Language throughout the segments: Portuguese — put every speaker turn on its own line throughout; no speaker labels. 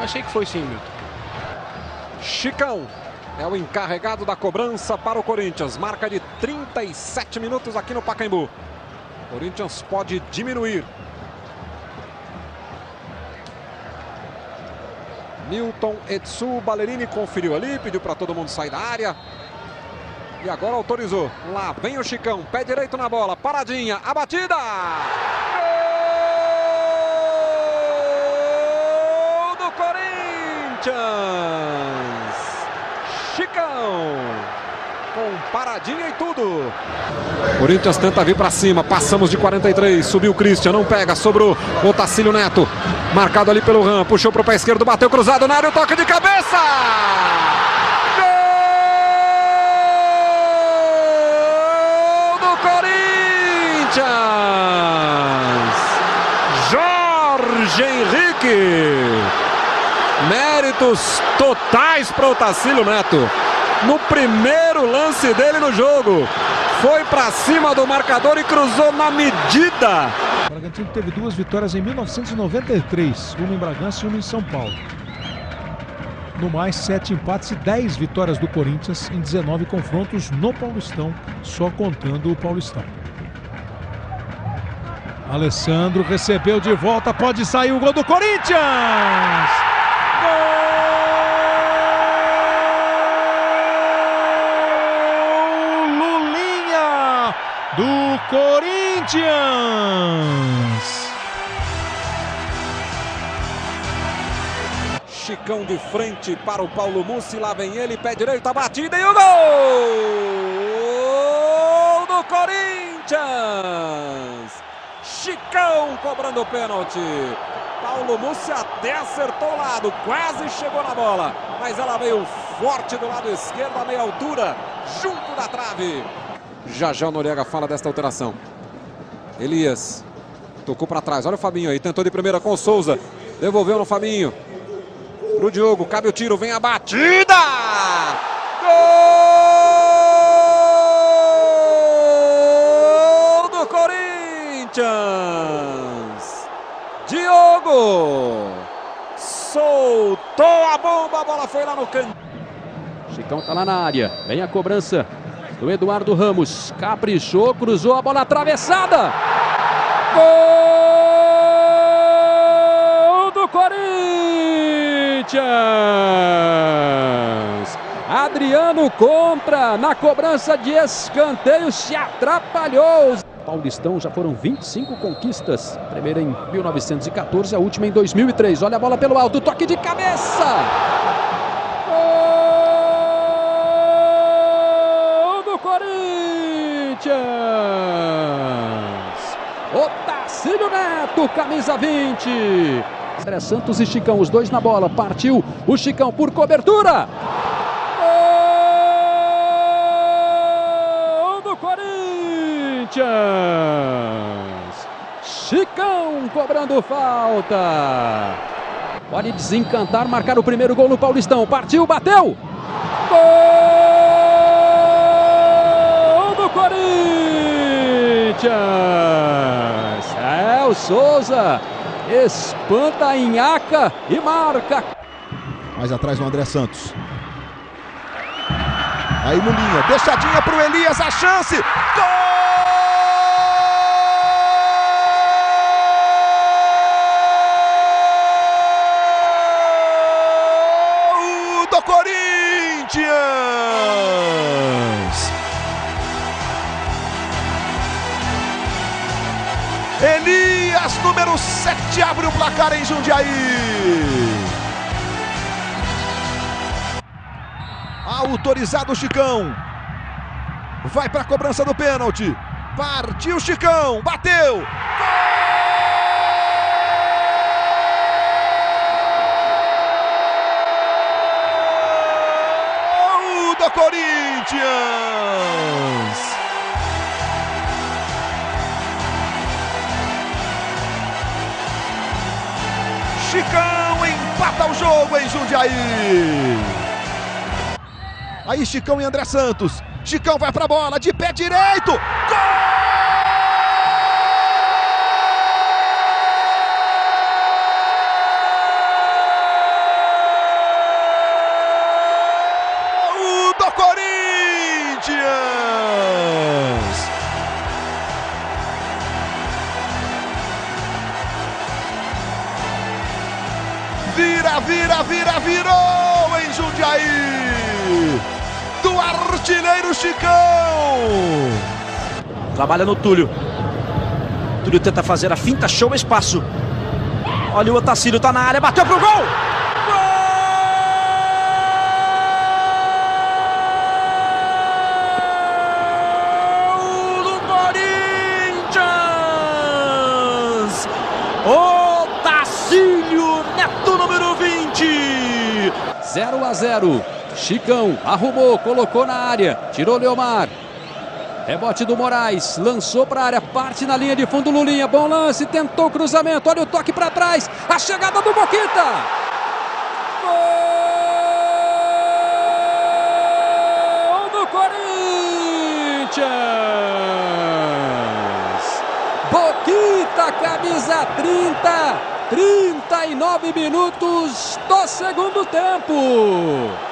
Achei que foi sim, Milton.
Chicão é o encarregado da cobrança para o Corinthians. Marca de 37 minutos aqui no Pacaembu. Corinthians pode diminuir. Milton Etsu Ballerini conferiu ali, pediu para todo mundo sair da área. E agora autorizou. Lá vem o Chicão, pé direito na bola, paradinha, a batida! Gol do Corinthians! Chicão! Com paradinha e tudo. Corinthians tenta vir para cima, passamos de 43, subiu o Christian, não pega, sobrou o Tacílio Neto. Marcado ali pelo Ram, puxou para o pé esquerdo, bateu cruzado na área, o toque de cabeça! Corinthians! Jorge Henrique! Méritos totais para o Tacílio Neto. No primeiro lance dele no jogo. Foi para cima do marcador e cruzou na medida.
O Bragantino teve duas vitórias em 1993, uma em Bragança e uma em São Paulo. No mais, sete empates e dez vitórias do Corinthians em 19 confrontos no Paulistão, só contando o Paulistão. Alessandro recebeu de volta, pode sair o gol do Corinthians! Gol! Lulinha do Corinthians!
Chicão de frente para o Paulo Mussi, lá vem ele, pé direito, a batida e o gol do Corinthians! Chicão cobrando o pênalti. Paulo Mussi até acertou o lado, quase chegou na bola, mas ela veio forte do lado esquerdo, a meia altura, junto da trave. Já já o Noriega fala desta alteração. Elias tocou para trás, olha o Fabinho aí, tentou de primeira com o Souza, devolveu no Fabinho. Pro Diogo, cabe o tiro, vem a batida! Gol do Corinthians! Diogo! Soltou a bomba, a bola foi lá no canto.
Chicão tá lá na área. Vem a cobrança do Eduardo Ramos. Caprichou, cruzou a bola atravessada. Gol do Corinthians! Adriano contra na cobrança de escanteio se atrapalhou. Paulistão já foram 25 conquistas. Primeira em 1914, a última em 2003. Olha a bola pelo alto, toque de cabeça. Gol do Corinthians. Tacílio Neto, camisa 20. André Santos e Chicão, os dois na bola. Partiu o Chicão por cobertura. Gol do Corinthians. Chicão cobrando falta. Pode desencantar, marcar o primeiro gol no Paulistão. Partiu, bateu. Gol do Corinthians. É, o Souza espanta a Inhaca e marca.
Mais atrás o André Santos. Aí Lulinha, deixadinha pro Elias, a chance. Gol placar em Jundiaí. Autorizado o Chicão. Vai para a cobrança do pênalti. Partiu Chicão, bateu. Gol do Corinthians. Chicão empata o jogo em Jundiaí. Aí Chicão e André Santos. Chicão vai pra bola, de pé direito. Gol artilheiro Chicão!
Trabalha no Túlio. Túlio tenta fazer a finta, show espaço. Olha o Otacílio, tá na área, bateu pro gol! Gol do Corinthians! Otacílio, Neto número 20.
0 a 0. Chicão arrumou, colocou na área, tirou Leomar. Rebote do Moraes, lançou para a área, parte na linha de fundo Lulinha, bom lance, tentou o cruzamento, olha o toque para trás, a chegada do Boquita. Gol do Corinthians! Boquita, camisa 30, 39 minutos do segundo tempo.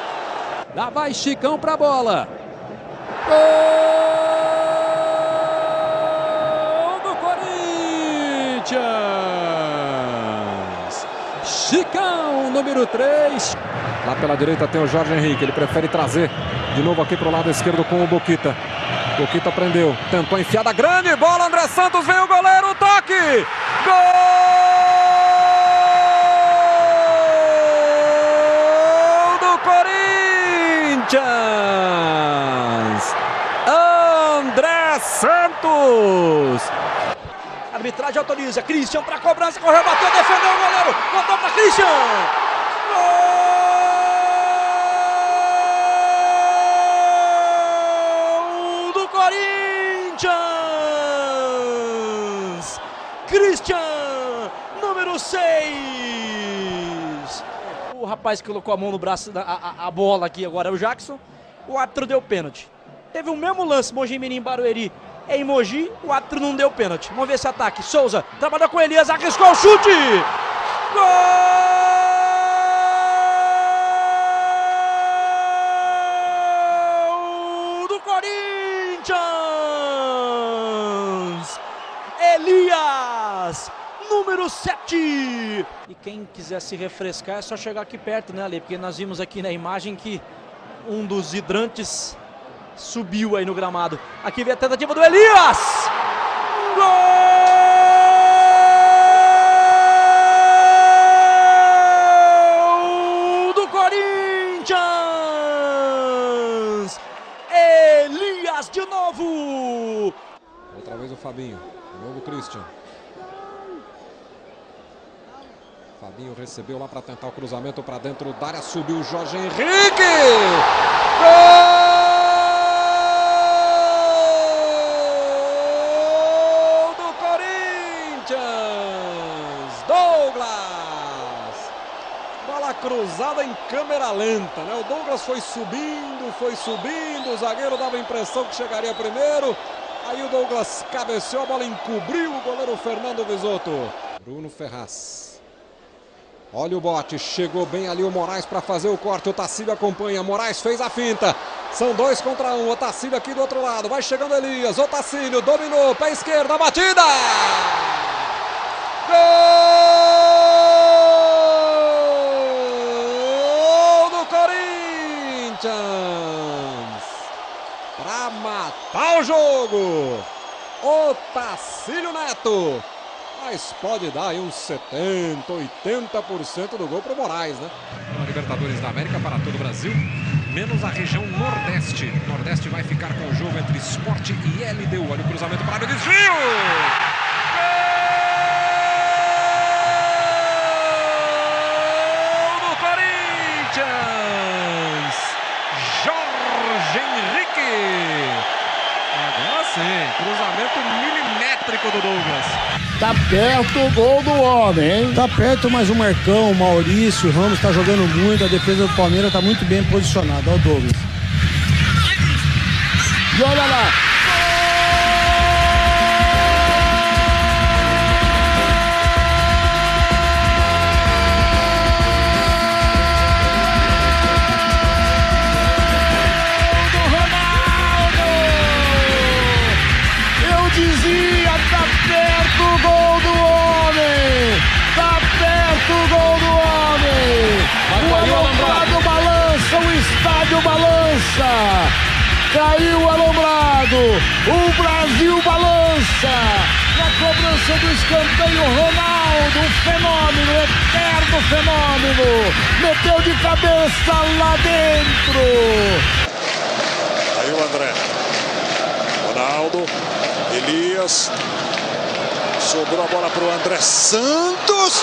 Lá vai Chicão para a bola. Gol do Corinthians! Chicão, número 3.
Lá pela direita tem o Jorge Henrique. Ele prefere trazer de novo aqui para o lado esquerdo com o Boquita. Boquita prendeu. Tentou enfiada grande. Bola. André Santos vem o goleiro. Toque. Gol Corinthians. André Santos.
Arbitragem autoriza. Christian para cobrança, correu, bateu, defendeu o goleiro. Voltou para Christian. Gol do Corinthians. Christian, número 6. Rapaz que colocou a mão no braço, a, a, a bola aqui agora é o Jackson. O árbitro deu pênalti. Teve o mesmo lance, Mogi Mirim Barueri em Mogi, o árbitro não deu pênalti. Vamos ver esse ataque. Souza trabalhou com Elias, arriscou o chute. Gol do Corinthians. Elias, número 7. E quem quiser se refrescar é só chegar aqui perto, né, Ale? Porque nós vimos aqui na imagem que um dos hidrantes subiu aí no gramado. Aqui vem a tentativa do Elias! Gol do Corinthians! Elias de novo!
Outra vez o Fabinho. De novo o Christian. Fabinho recebeu lá para tentar o cruzamento para dentro da área. Subiu o Jorge Henrique. Gol do Corinthians. Douglas. Bola cruzada em câmera lenta, né? O Douglas foi subindo, foi subindo. O zagueiro dava a impressão que chegaria primeiro. Aí o Douglas cabeceou, a bola encobriu o goleiro Fernando Visotto. Bruno Ferraz. Olha o bote, chegou bem ali o Moraes para fazer o corte. O Tacílio acompanha. Moraes fez a finta. São dois contra um. O Tacílio aqui do outro lado. Vai chegando Elias. O Tacílio dominou. Pé esquerda, batida. Gol do Corinthians. Para matar o jogo. O Tacílio Neto. Mas pode dar aí uns 70, 80% do gol para o Moraes, né?
Pela Libertadores da América para todo o Brasil, menos a região Nordeste. Nordeste vai ficar com o jogo entre Esporte e LDU. Olha o cruzamento para o desvio! Gol do Corinthians! Jorge Henrique! Sim, cruzamento milimétrico do Douglas.
Tá perto o gol do homem, hein?
Tá perto, mas o Marcão, o Maurício, o Ramos tá jogando muito, a defesa do Palmeiras tá muito bem posicionada. Olha o Douglas.
E olha lá. Perto o gol do homem! Tá perto o gol do homem! O alambrado balança, o estádio balança! caiu alombrado. O Brasil balança. Na cobrança do escanteio, Ronaldo, fenômeno, eterno fenômeno. Meteu de cabeça lá dentro.
Aí o André. Ronaldo, Elias. Sobrou a bola para o André Santos.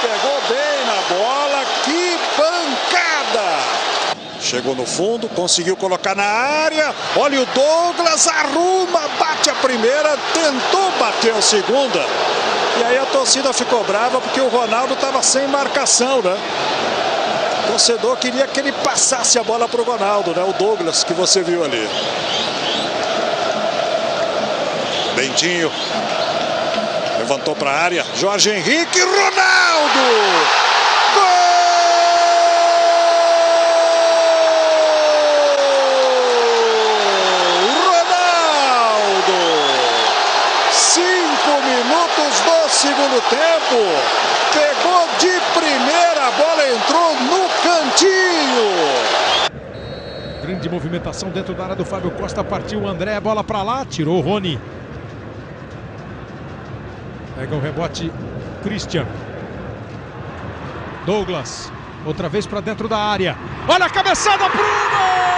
pegou bem na bola, que pancada! Chegou no fundo, conseguiu colocar na área. Olha o Douglas, arruma, bate a primeira, tentou bater a segunda. E aí a torcida ficou brava porque o Ronaldo estava sem marcação, né? O torcedor queria que ele passasse a bola para o Ronaldo, né? O Douglas que você viu ali. Bentinho Levantou para a área. Jorge Henrique. Ronaldo! Gol! Ronaldo! Cinco minutos do tempo. Pegou de primeira, a bola entrou no cantinho.
Grande movimentação dentro da área do Fábio Costa. Partiu o André, bola para lá, tirou o Rony. Pega o rebote Christian. Douglas. Outra vez para dentro da área. Olha a cabeçada pro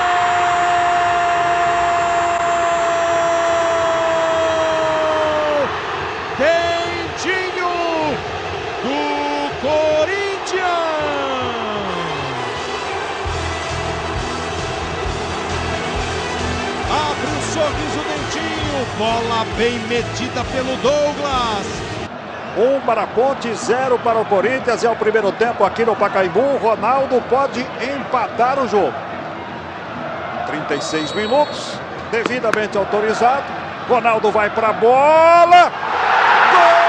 Bola bem metida pelo Douglas.
Um para a Ponte, zero para o Corinthians. É o primeiro tempo aqui no Pacaembu. Ronaldo pode empatar o jogo. 36 minutos, devidamente autorizado. Ronaldo vai para a bola. Gol!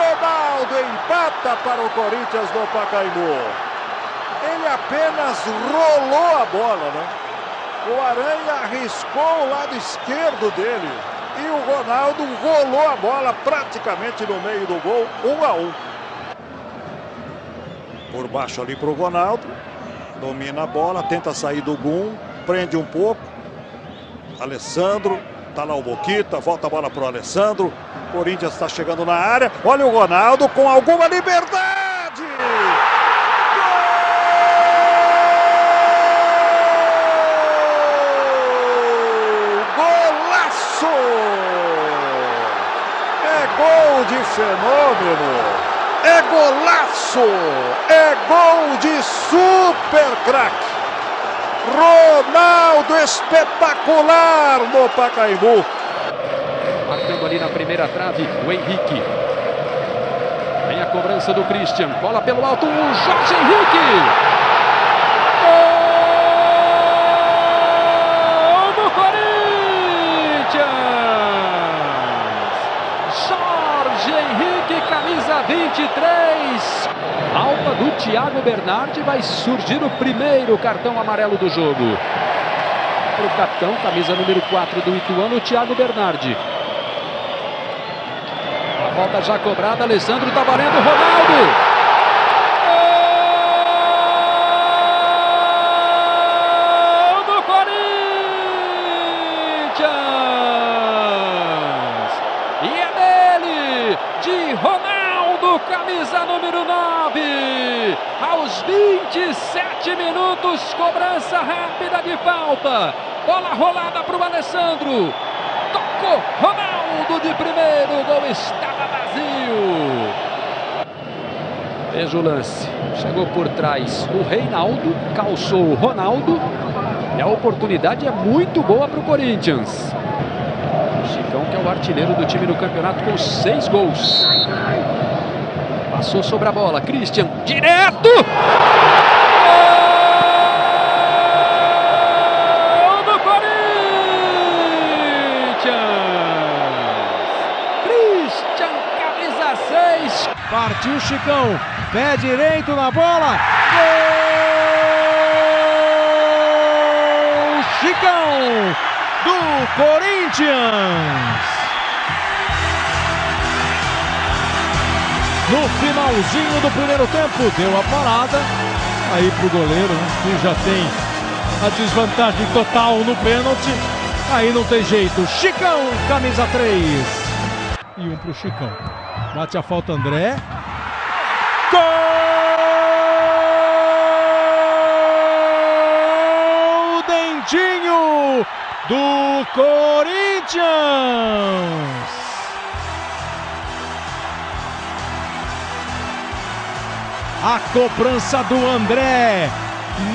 Ronaldo empata para o Corinthians no Pacaembu. Ele apenas rolou a bola, né? O Aranha arriscou o lado esquerdo dele. E o Ronaldo rolou a bola praticamente no meio do gol, um a um. Por baixo ali para o Ronaldo. Domina a bola, tenta sair do gum, prende um pouco. Alessandro, tá lá o Boquita, volta a bola para o Alessandro. Corinthians está chegando na área. Olha o Ronaldo com alguma liberdade. De fenômeno. É golaço! É gol de super craque. Ronaldo espetacular no Pacaembu.
Marcando ali na primeira trave, o Henrique. Vem a cobrança do Christian. Bola pelo alto, o Jorge Henrique. camisa 23. Falta do Thiago Bernardi, vai surgir o primeiro cartão amarelo do jogo. Para o capitão, camisa número 4 do Ituano, Thiago Bernardi. A falta já cobrada, Alessandro está valendo, Ronaldo. 27 minutos, cobrança rápida de falta. Bola rolada para o Alessandro. Tocou Ronaldo de primeiro. O gol estava vazio. Veja o lance. Chegou por trás o Reinaldo, calçou o Ronaldo. E a oportunidade é muito boa para o Corinthians. Chicão, que é o artilheiro do time no campeonato, com seis gols. Passou sobre a bola. Christian, direto! Gol do Corinthians! Christian, camisa 6.
Partiu Chicão. Pé direito na bola. Gol! Chicão do Corinthians. No finalzinho do primeiro tempo, deu a parada aí pro goleiro, né, que já tem a desvantagem total no pênalti. Aí não tem jeito. Chicão, camisa 3. E um pro Chicão. Bate a falta André. Do Corinthians. A cobrança do André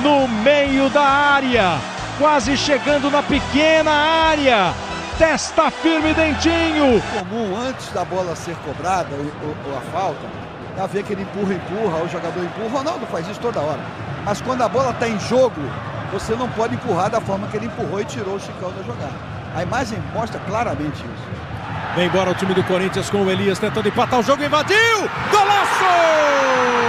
no meio da área, quase chegando na pequena área. Testa firme Dentinho.
Comum antes da bola ser cobrada, ou, a falta, é ver que ele empurra, empurra, o jogador empurra. O Ronaldo faz isso toda hora. Mas quando a bola está em jogo, você não pode empurrar da forma que ele empurrou e tirou o Chicão da jogada. A imagem mostra claramente isso.
Vem embora o time do Corinthians com o Elias tentando empatar o jogo, invadiu! Golaço!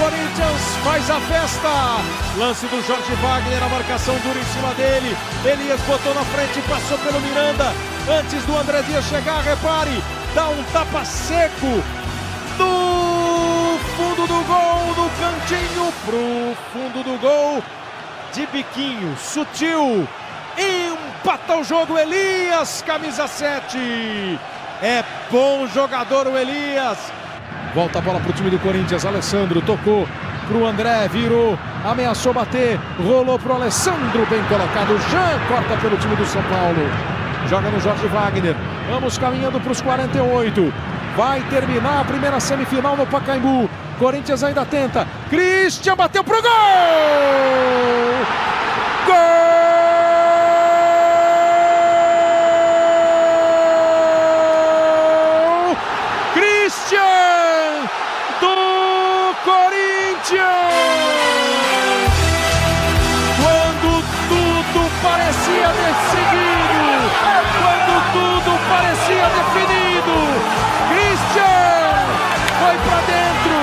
Corinthians faz a festa. Lance do Jorge Wagner, a marcação dura em cima dele. Elias botou na frente, passou pelo Miranda. Antes do André Dias chegar, repare, dá um tapa seco do fundo do gol, do cantinho pro fundo do gol. De biquinho, sutil. Empata o jogo, Elias, camisa 7. É bom jogador o Elias. Volta a bola para o time do Corinthians. Alessandro tocou para o André, virou, ameaçou bater, rolou para o Alessandro, bem colocado. Jean corta pelo time do São Paulo. Joga no Jorge Wagner. Vamos caminhando para os 48. Vai terminar a primeira semifinal no Pacaembu. Corinthians ainda tenta. Christian bateu pro gol! Gol! Christian do Corinthians! Quando tudo parecia decidido, quando tudo parecia definido, Christian foi para dentro,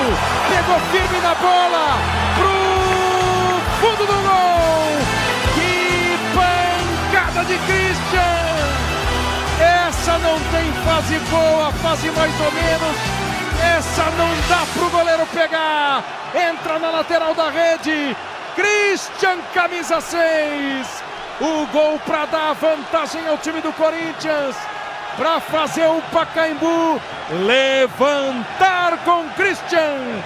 pegou firme na bola, pro fundo do gol. Que pancada de Christian! Essa não tem fase boa, fase mais ou menos. Essa não dá pro goleiro pegar. Entra na lateral da rede. Christian, camisa 6. O gol para dar vantagem ao time do Corinthians. Para fazer o Pacaembu levantar com Christian.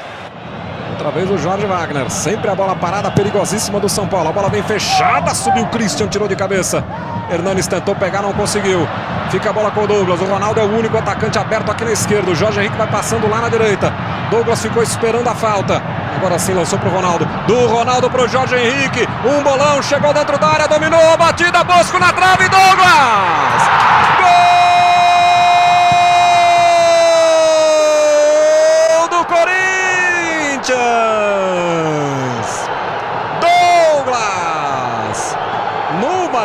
Outra vez o Jorge Wagner. Sempre a bola parada perigosíssima do São Paulo. A bola bem fechada. Subiu o Christian, tirou de cabeça. Hernanes tentou pegar, não conseguiu. Fica a bola com o Douglas. O Ronaldo é o único atacante aberto aqui na esquerda. O Jorge Henrique vai passando lá na direita. Douglas ficou esperando a falta. Agora sim lançou para o Ronaldo. Do Ronaldo para o Jorge Henrique. Um bolão, chegou dentro da área, dominou a batida. Bosco na trave. Douglas! Gol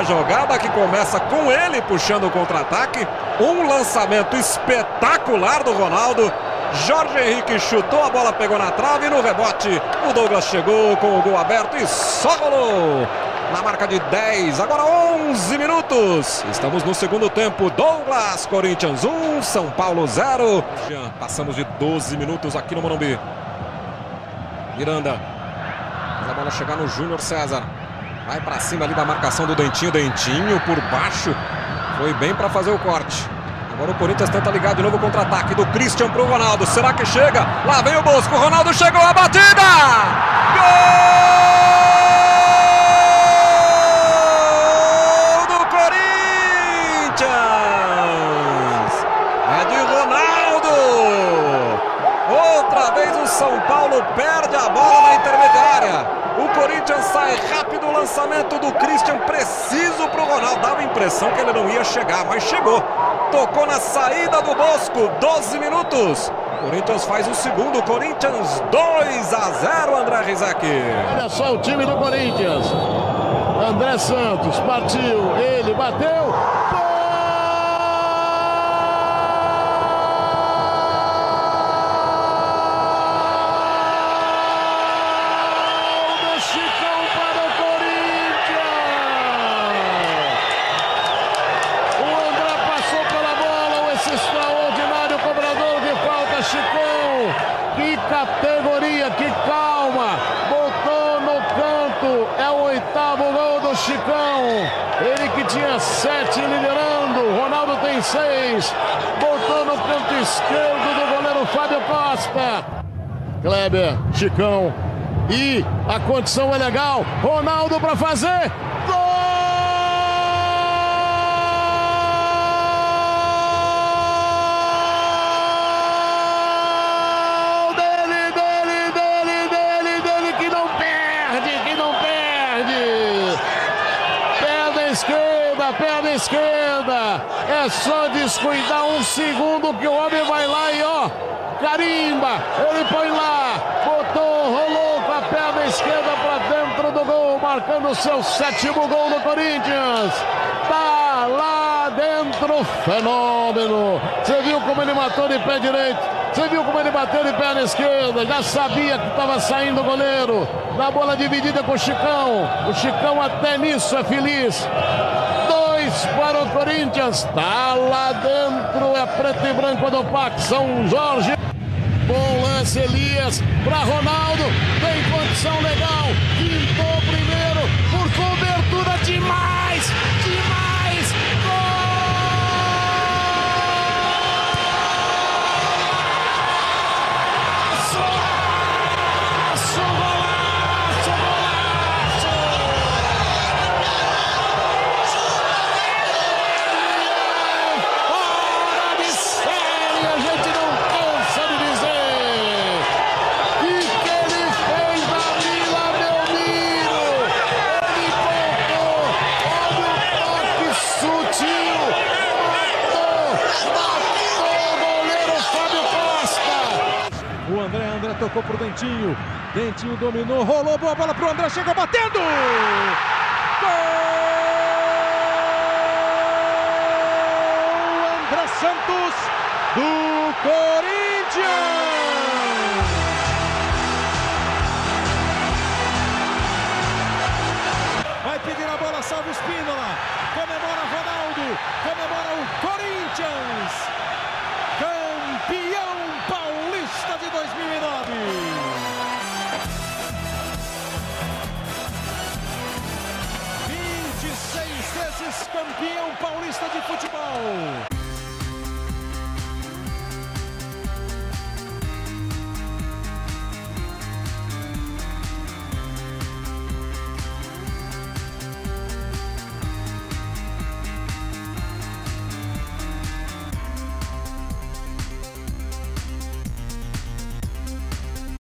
jogada que começa com ele puxando o contra-ataque. Um lançamento espetacular do Ronaldo. Jorge Henrique chutou a bola, pegou na trave e no rebote o Douglas chegou com o gol aberto e só rolou. Na marca de 10, agora 11 minutos. Estamos no segundo tempo. Douglas, Corinthians 1, São Paulo 0. Passamos de 12 minutos aqui no Morumbi. Miranda. A bola chegar no Júnior César. Vai para cima ali da marcação do Dentinho. Dentinho por baixo. Foi bem para fazer o corte. Agora o Corinthians tenta ligar de novo o contra-ataque do Christian para o Ronaldo. Será que chega? Lá vem o Bosco. Ronaldo chegou a batida! Gol Outra vez o São Paulo perde a bola na intermediária. O Corinthians sai rápido o lançamento do Christian, preciso para o Ronaldo. Dava a impressão que ele não ia chegar, mas chegou. Tocou na saída do Bosco, 12 minutos. Corinthians faz o segundo, Corinthians 2 a 0, André Rizek.
Olha só o time do Corinthians. André Santos partiu, ele bateu. Chicão para o Corinthians! O André passou pela bola, esse extraordinário cobrador de falta, Chicão. Que categoria, que calma. Botou no canto, é o oitavo gol do Chicão. Ele que tinha sete liderando, Ronaldo tem seis. Botou no canto esquerdo do goleiro Fábio Costa. Kleber, Chicão. E a condição é legal. Ronaldo para fazer. Esquerda. É só descuidar um segundo que o homem vai lá e ó, carimba. Ele põe lá, botou, rolou com a perna esquerda para dentro do gol, marcando o seu sétimo gol no Corinthians. Tá lá dentro, fenômeno. Você viu como ele matou de pé direito? Você viu como ele bateu de perna esquerda? Já sabia que estava saindo o goleiro. Na bola dividida com o Chicão. O Chicão até nisso é feliz. Para o Corinthians. Tá lá dentro. É preto e branco do Pac São Jorge. Bom lance, Elias. Para Ronaldo. Tem condição legal.
Dentinho. Dominou, rolou, boa bola pro André, chegou batendo!